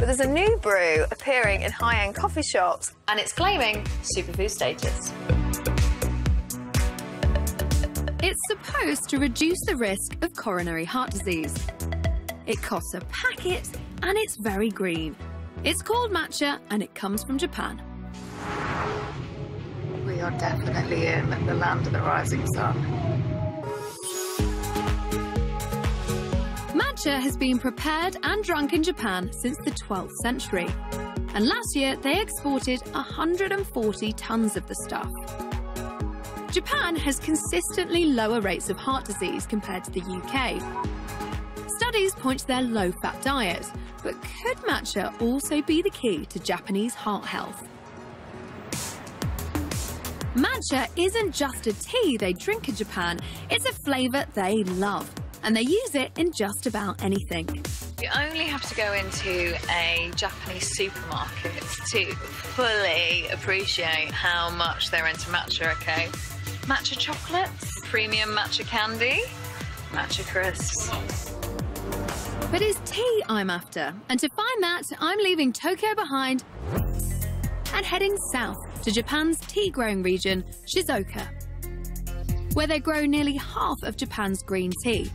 But there's a new brew appearing in high-end coffee shops, and it's claiming superfood status. It's supposed to reduce the risk of coronary heart disease. It costs a packet and it's very green. It's called matcha and it comes from Japan. We are definitely in the land of the rising sun. Matcha has been prepared and drunk in Japan since the 12th century. And last year, they exported 140 tons of the stuff. Japan has consistently lower rates of heart disease compared to the UK. Studies point to their low-fat diet, but could matcha also be the key to Japanese heart health? Matcha isn't just a tea they drink in Japan, it's a flavour they love, and they use it in just about anything. You only have to go into a Japanese supermarket to fully appreciate how much they're into matcha, okay? Matcha chocolates, premium matcha candy, matcha crisps. But it's tea I'm after, and to find that, I'm leaving Tokyo behind and heading south to Japan's tea growing region, Shizuoka, where they grow nearly half of Japan's green tea.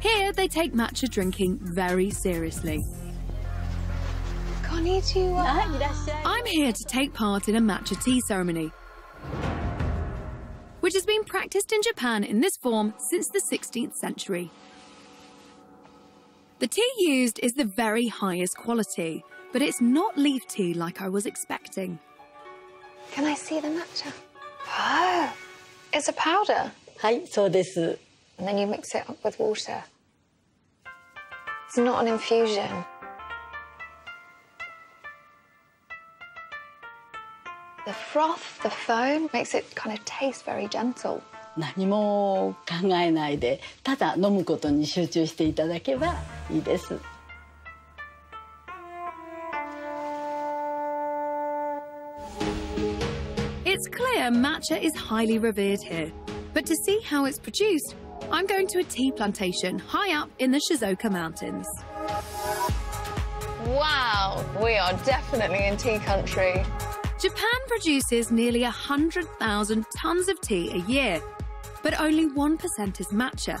Here, they take matcha drinking very seriously. I'm here to take part in a matcha tea ceremony, which has been practiced in Japan in this form since the 16th century. The tea used is the very highest quality, but it's not leaf tea like I was expecting. Can I see the matcha? Oh, it's a powder. はい、そうです。And then you mix it up with water. It's not an infusion. The froth, the foam, makes it kind of taste very gentle. 何も考えないで、ただ飲むことに集中していただけばいいです。It's matcha is highly revered here, but to see how it's produced, I'm going to a tea plantation high up in the Shizuoka Mountains. Wow, we are definitely in tea country. Japan produces nearly 100,000 tons of tea a year, but only 1% is matcha.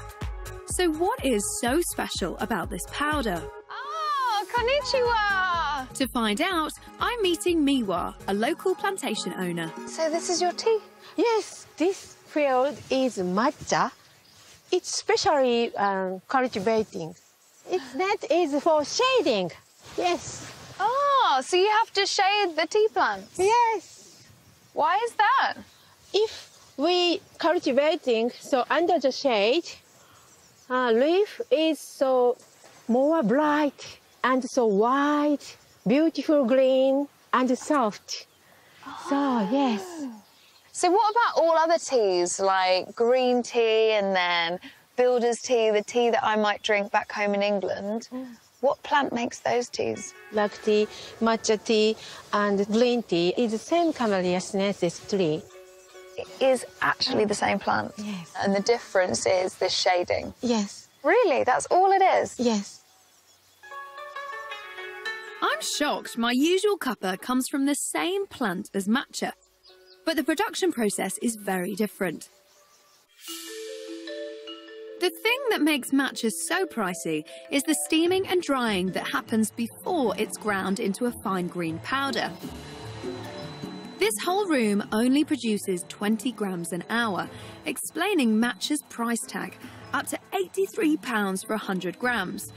So, what is so special about this powder? Oh, konnichiwa! To find out, I'm meeting Miwa, a local plantation owner. So this is your tea? Yes, this field is matcha. It's specially um, cultivating. Its net is for shading. Yes. Oh, so you have to shade the tea plants? Yes. Why is that? If we cultivating so under the shade, uh, leaf is so more bright and so white, beautiful green and soft. So ah. yes. So what about all other teas like green tea and then builder's tea, the tea that I might drink back home in England? Mm. What plant makes those teas? Black tea, matcha tea, and green tea is the same Camellia sinensis tree. It is actually the same plant. Yes. And the difference is the shading. Yes, Really? That's all it is? yes. I'm shocked my usual cuppa comes from the same plant as matcha, but the production process is very different. The thing that makes matcha so pricey is the steaming and drying that happens before it's ground into a fine green powder. This whole room only produces 20 grams an hour, explaining matcha's price tag, up to £83 for 100 grams.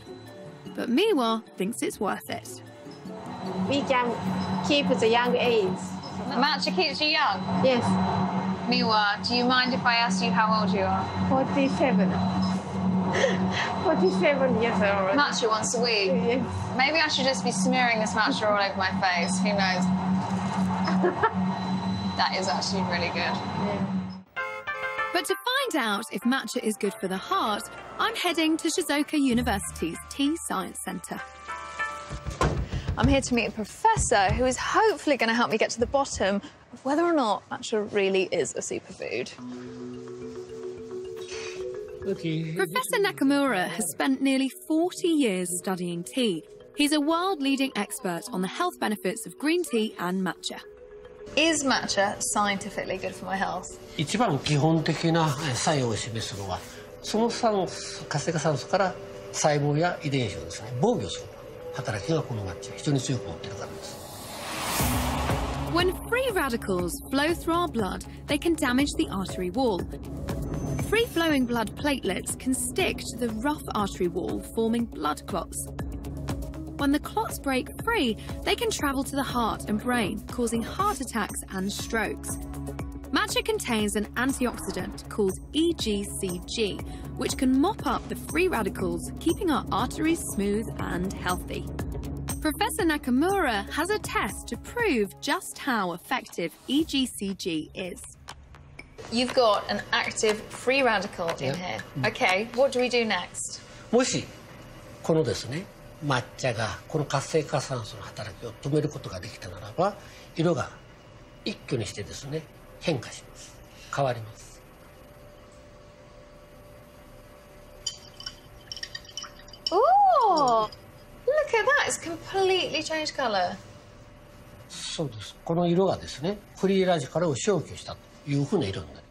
But Miwa thinks it's worth it. We can keep the young age. Matcha keeps you young. Yes, Miwa, do you mind if I ask you how old you are? 47. 47 years old. Matcha once a week. Yes. Maybe I should just be smearing this matcha all over my face. Who knows? that is actually really good. But to find out if matcha is good for the heart, I'm heading to Shizuoka University's Tea Science Centre. I'm here to meet a professor who is hopefully going to help me get to the bottom of whether or not matcha really is a superfood. Professor Nakamura has spent nearly 40 years studying tea, He's a world leading expert on the health benefits of green tea and matcha. Is matcha scientifically good for my health? 一番基本的な作用を示すのはその酸活性化酸素から細胞や遺伝子をですね防御する 働きがこのマッチは非常に強く持っているからです When free radicals flow through our blood, they can damage the artery wall. Free flowing blood platelets can stick to the rough artery wall, forming blood clots. When the clots break free, they can travel to the heart and brain, causing heart attacks and strokes. Matcha contains an antioxidant called EGCG, which can mop up the free radicals, keeping our arteries smooth and healthy. Professor Nakamura has a test to prove just how effective E EGCG is. You've got an active free radical in Yeah. here. Okay, what do we do next? もしこのですね抹茶がこの活性化酸素の働きを止めることができたならば色が一挙にしてですね 変化します変わります Oh, look at that. It's completely changed colour. そうですこの色がですねフリーラジカルを消去したというふうな色になります